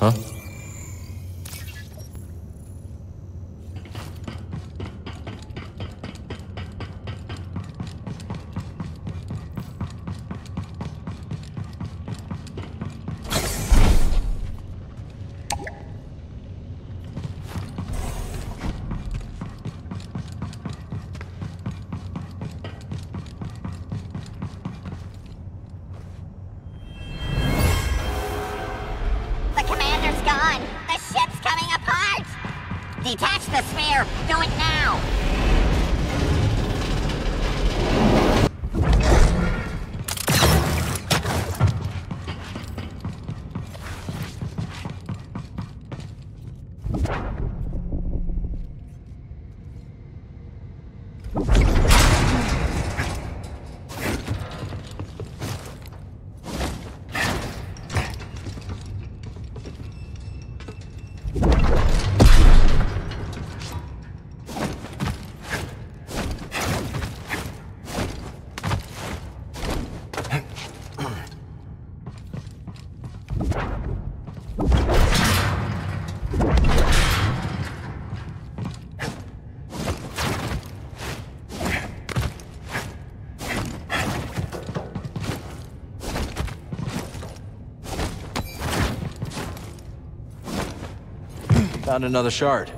Huh? Detach the sphere. Do it now. Found another shard.